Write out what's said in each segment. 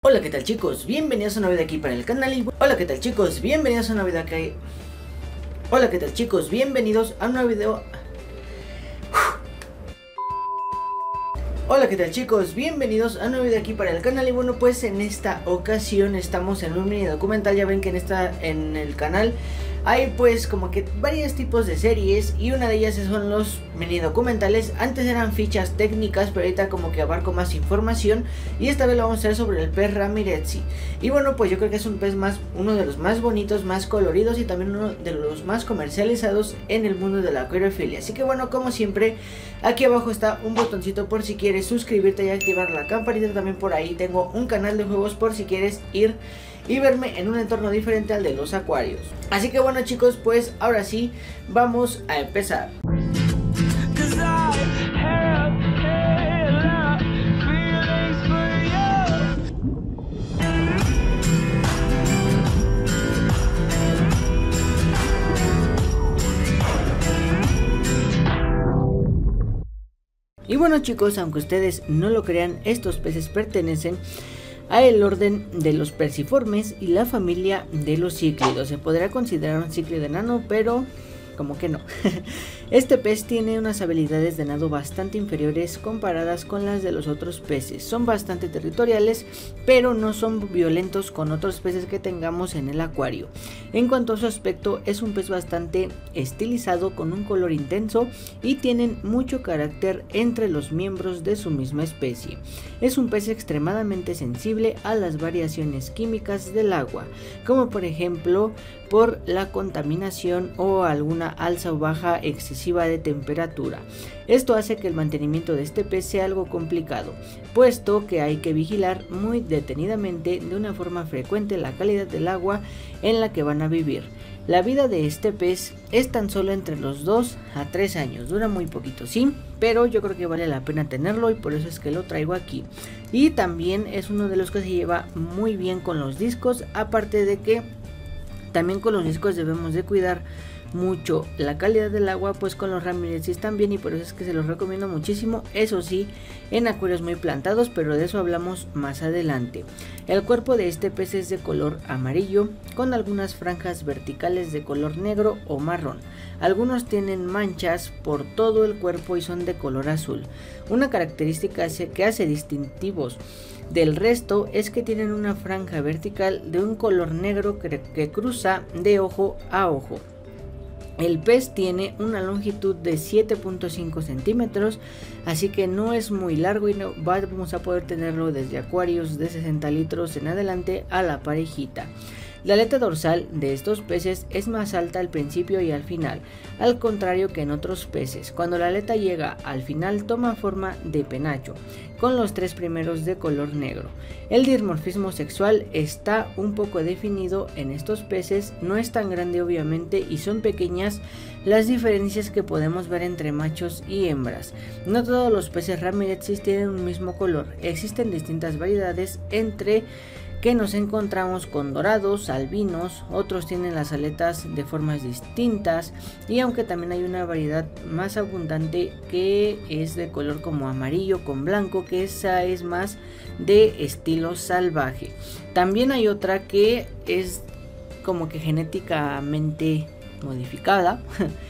Hola qué tal chicos, bienvenidos a una vida aquí para el canal y Hola qué tal chicos, bienvenidos a una vida aquí Hola qué tal chicos, bienvenidos a un nuevo video. Hola qué tal chicos, bienvenidos a un nuevo video aquí para el canal y bueno pues en esta ocasión estamos en un mini documental Ya ven que en, esta, en el canal hay pues como que varios tipos de series y una de ellas son los mini documentales. Antes eran fichas técnicas, pero ahorita como que abarco más información y esta vez lo vamos a hacer sobre el pez Ramirezzi. Y bueno, pues yo creo que es un pez más uno de los más bonitos, más coloridos y también uno de los más comercializados en el mundo de la acuariofilia. Así que bueno, como siempre, aquí abajo está un botoncito por si quieres suscribirte y activar la campanita. También por ahí tengo un canal de juegos por si quieres ir y verme en un entorno diferente al de los acuarios. Así que bueno chicos, pues ahora sí, vamos a empezar. Y bueno chicos, aunque ustedes no lo crean, estos peces pertenecen a el orden de los perciformes y la familia de los cíclidos. Se podrá considerar un cíclido enano, pero como que no. este pez tiene unas habilidades de nado bastante inferiores comparadas con las de los otros peces. Son bastante territoriales, pero no son violentos con otros peces que tengamos en el acuario. En cuanto a su aspecto, es un pez bastante estilizado con un color intenso y tienen mucho carácter entre los miembros de su misma especie. Es un pez extremadamente sensible a las variaciones químicas del agua, como por ejemplo por la contaminación o alguna alza o baja excesiva de temperatura. Esto hace que el mantenimiento de este pez sea algo complicado, puesto que hay que vigilar muy detenidamente de una forma frecuente la calidad del agua en la que van a vivir. La vida de este pez es tan solo entre los 2 a 3 años, dura muy poquito, sí, pero yo creo que vale la pena tenerlo y por eso es que lo traigo aquí. Y también es uno de los que se lleva muy bien con los discos, aparte de que también con los discos debemos de cuidar mucho la calidad del agua pues con los Ramírez también y por eso es que se los recomiendo muchísimo. Eso sí en acuarios muy plantados pero de eso hablamos más adelante. El cuerpo de este pez es de color amarillo con algunas franjas verticales de color negro o marrón. Algunos tienen manchas por todo el cuerpo y son de color azul. Una característica que hace distintivos del resto es que tienen una franja vertical de un color negro que, cruza de ojo a ojo. El pez tiene una longitud de 7.5 centímetros, así que no es muy largo y no vamos a poder tenerlo desde acuarios de 60 litros en adelante a la parejita. La aleta dorsal de estos peces es más alta al principio y al final, al contrario que en otros peces. Cuando la aleta llega al final toma forma de penacho, con los tres primeros de color negro. El dimorfismo sexual está un poco definido en estos peces, no es tan grande obviamente y son pequeñas las diferencias que podemos ver entre machos y hembras. No todos los peces Ramirez tienen un mismo color, existen distintas variedades entre que nos encontramos con dorados, albinos, otros tienen las aletas de formas distintas y aunque también hay una variedad más abundante que es de color como amarillo con blanco, que esa es más de estilo salvaje. También hay otra que es como que genéticamente modificada.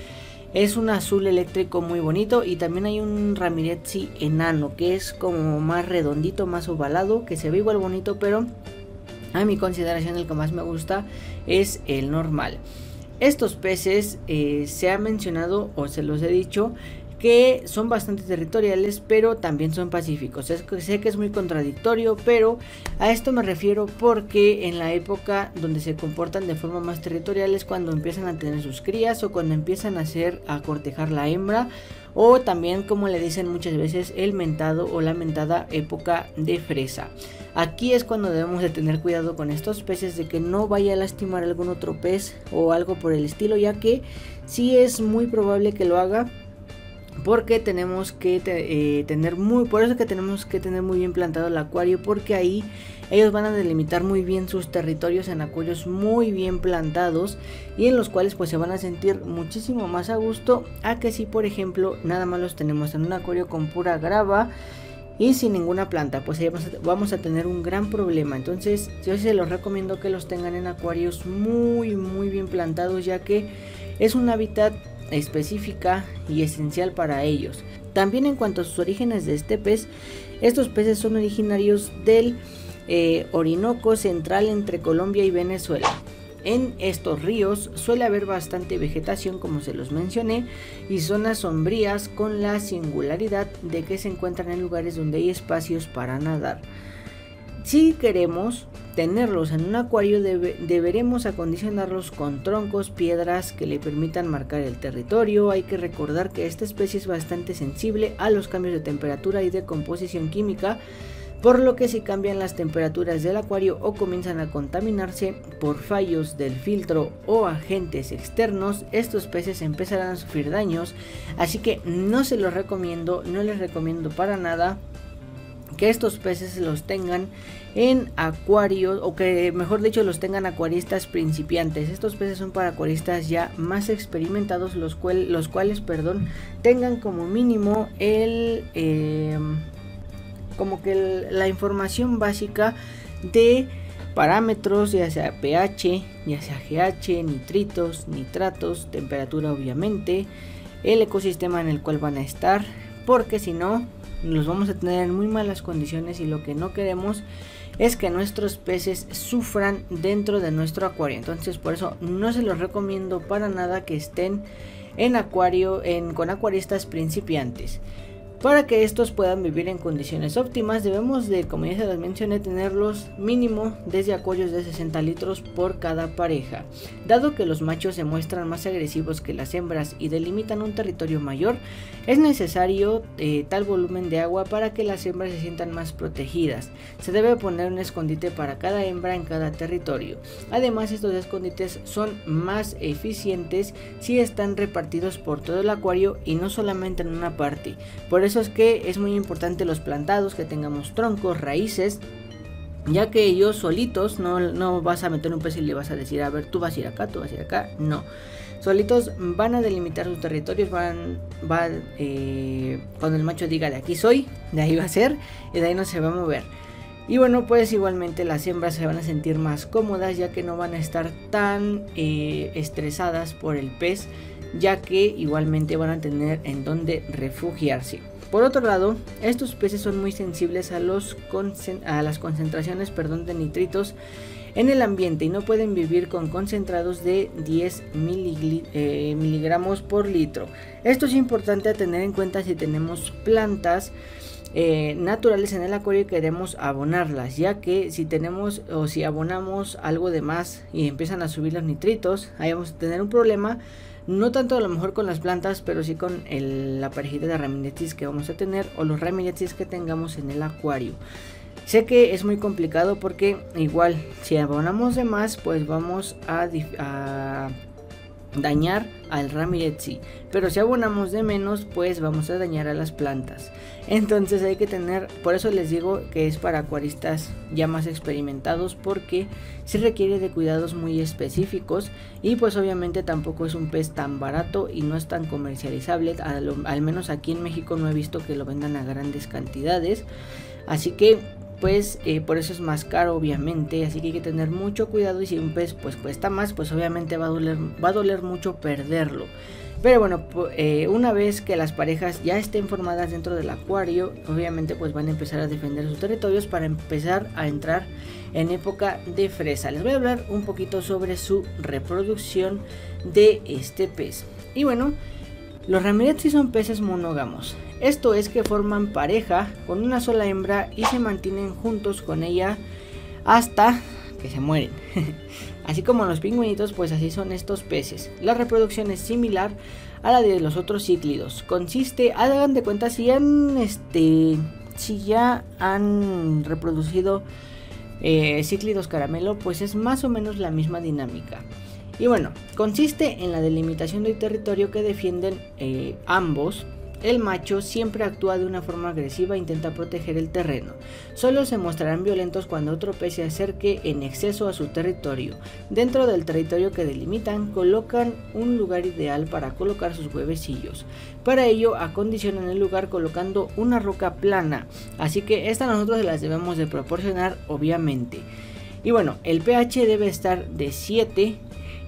Es un azul eléctrico muy bonito y también hay un Ramirezzi enano que es como más redondito, más ovalado, que se ve igual bonito, pero a mi consideración el que más me gusta es el normal. Estos peces eh, se ha mencionado o se los he dicho que son bastante territoriales pero también son pacíficos. sé que es muy contradictorio pero a esto me refiero porque en la época donde se comportan de forma más territorial es cuando empiezan a tener sus crías o cuando empiezan a hacer a cortejar la hembra o también como le dicen muchas veces el mentado o la mentada época de fresa. Aquí es cuando debemos de tener cuidado con estos peces de que no vaya a lastimar algún otro pez o algo por el estilo, ya que sí es muy probable que lo haga porque tenemos que eh, tener muy por eso que tenemos que tener muy bien plantado el acuario porque ahí ellos van a delimitar muy bien sus territorios en acuarios muy bien plantados y en los cuales pues se van a sentir muchísimo más a gusto a que si por ejemplo nada más los tenemos en un acuario con pura grava y sin ninguna planta, pues ahí vamos a tener un gran problema. Entonces, yo se los recomiendo que los tengan en acuarios muy, muy bien plantados, ya que es un hábitat específica y esencial para ellos. También en cuanto a sus orígenes de este pez, estos peces son originarios del eh, Orinoco central entre Colombia y Venezuela. En estos ríos suele haber bastante vegetación como se los mencioné y zonas sombrías con la singularidad de que se encuentran en lugares donde hay espacios para nadar. Si queremos tenerlos en un acuario deberemos acondicionarlos con troncos, piedras que le permitan marcar el territorio. Hay que recordar que esta especie es bastante sensible a los cambios de temperatura y de composición química por lo que si cambian las temperaturas del acuario o comienzan a contaminarse por fallos del filtro o agentes externos, estos peces empezarán a sufrir daños, así que no se los recomiendo, no les recomiendo para nada que estos peces los tengan en acuarios o que mejor dicho los tengan acuaristas principiantes. Estos peces son para acuaristas ya más experimentados los, cuales perdón, tengan como mínimo el... Eh, como que la información básica de parámetros, ya sea pH, ya sea GH, nitritos, nitratos, temperatura obviamente, el ecosistema en el cual van a estar, porque si no, los vamos a tener en muy malas condiciones y lo que no queremos es que nuestros peces sufran dentro de nuestro acuario. Entonces por eso no se los recomiendo para nada que estén en acuario con acuaristas principiantes. Para que estos puedan vivir en condiciones óptimas debemos de, como ya se les mencioné, tenerlos mínimo desde acuarios de 60 litros por cada pareja. Dado que los machos se muestran más agresivos que las hembras y delimitan un territorio mayor, es necesario eh, tal volumen de agua para que las hembras se sientan más protegidas. Se debe poner un escondite para cada hembra en cada territorio. Además estos escondites son más eficientes si están repartidos por todo el acuario y no solamente en una parte. Por eso es que es muy importante los plantados, que tengamos troncos, raíces, ya que ellos solitos no, vas a meter un pez y le vas a decir, a ver, tú vas a ir acá, tú vas a ir acá, no. Solitos van a delimitar sus territorios, van, van eh, cuando el macho diga de aquí soy, de ahí va a ser, y de ahí no se va a mover. Y bueno, pues igualmente las hembras se van a sentir más cómodas ya que no van a estar tan eh, estresadas por el pez, ya que igualmente van a tener en donde refugiarse. Por otro lado, estos peces son muy sensibles a, los a las concentraciones perdón, de nitritos en el ambiente y no pueden vivir con concentrados de 10 eh, miligramos por litro. Esto es importante a tener en cuenta si tenemos plantas eh, naturales en el acuario y queremos abonarlas, ya que si tenemos o si abonamos algo de más y empiezan a subir los nitritos, ahí vamos a tener un problema no tanto a lo mejor con las plantas, pero sí con la parejita de raminetis que vamos a tener o los raminetis que tengamos en el acuario. Sé que es muy complicado porque igual si abonamos de más pues vamos a dañar al Ramirez pero si abonamos de menos pues vamos a dañar a las plantas. Entonces hay que tener por eso les digo que es para acuaristas ya más experimentados porque se requiere de cuidados muy específicos y pues obviamente tampoco es un pez tan barato y no es tan comercializable. Al, al menos aquí en México no he visto que lo vendan a grandes cantidades. Así que pues eh, por eso es más caro obviamente, así que hay que tener mucho cuidado y si un pez pues cuesta más, pues obviamente va a doler, va a doler mucho perderlo. Pero bueno, eh, una vez que las parejas ya estén formadas dentro del acuario, obviamente pues van a empezar a defender sus territorios para empezar a entrar en época de fresa. Les voy a hablar un poquito sobre su reproducción de este pez. Y bueno, los Ramirez son peces monógamos. Esto es que forman pareja con una sola hembra y se mantienen juntos con ella hasta que se mueren. así como los pingüinitos, pues así son estos peces. La reproducción es similar a la de los otros cíclidos. Consiste, hagan de cuenta si han este si ya han reproducido eh, cíclidos caramelo, pues es más o menos la misma dinámica. Y bueno, consiste en la delimitación del territorio que defienden eh, ambos el macho siempre actúa de una forma agresiva e intenta proteger el terreno. Solo se mostrarán violentos cuando otro pez se acerque en exceso a su territorio. Dentro del territorio que delimitan, colocan un lugar ideal para colocar sus huevecillos. Para ello, acondicionan el lugar colocando una roca plana, así que esta nosotros las debemos de proporcionar obviamente. Y bueno, el pH debe estar de 7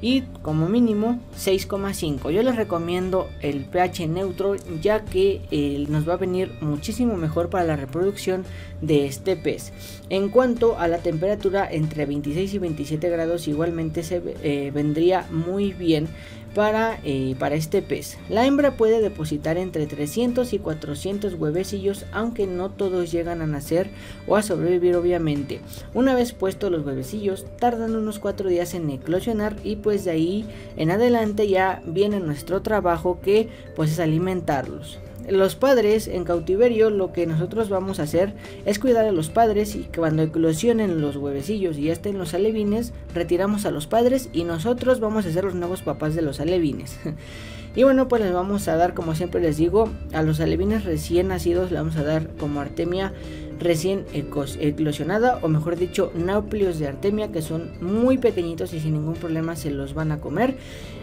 y como mínimo 6,5. Yo les recomiendo el pH neutro ya que eh, nos va a venir muchísimo mejor para la reproducción de este pez. En cuanto a la temperatura entre 26 y 27 grados igualmente se eh, vendría muy bien para, eh, para este pez. La hembra puede depositar entre 300 y 400 huevecillos, aunque no todos llegan a nacer o a sobrevivir obviamente. Una vez puestos los huevecillos, tardan unos 4 días en eclosionar y pues de ahí en adelante ya viene nuestro trabajo que pues es alimentarlos los padres en cautiverio lo que nosotros vamos a hacer es cuidar a los padres y cuando eclosionen los huevecillos y estén los alevines, retiramos a los padres y nosotros vamos a ser los nuevos papás de los alevines. y bueno, pues les vamos a dar, como siempre les digo, a los alevines recién nacidos le vamos a dar como artemia recién eclosionada o mejor dicho náuplios de artemia que son muy pequeñitos y sin ningún problema se los van a comer.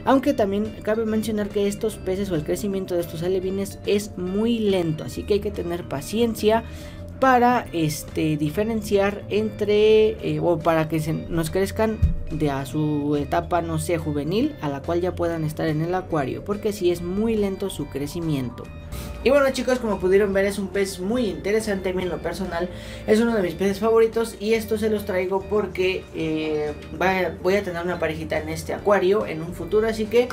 Aunque también cabe mencionar que estos peces o el crecimiento de estos alevines es muy lento así que hay que tener paciencia para este diferenciar entre eh, o para que se nos crezcan de a su etapa no sé juvenil a la cual ya puedan estar en el acuario porque si es muy lento su crecimiento y bueno chicos, como pudieron ver es un pez muy interesante a mí en lo personal. Es uno de mis peces favoritos y esto se los traigo porque eh, voy a tener una parejita en este acuario en un futuro. Así que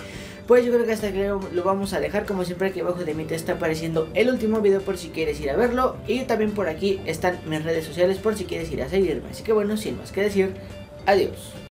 pues yo creo que hasta aquí lo vamos a dejar. Como siempre aquí abajo de mí te está apareciendo el último video por si quieres ir a verlo. Y también por aquí están mis redes sociales por si quieres ir a seguirme. Así que bueno, sin más que decir, adiós.